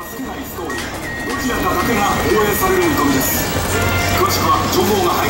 ないストーリーどちらかだけが応援される見込みです。詳しくは情報が入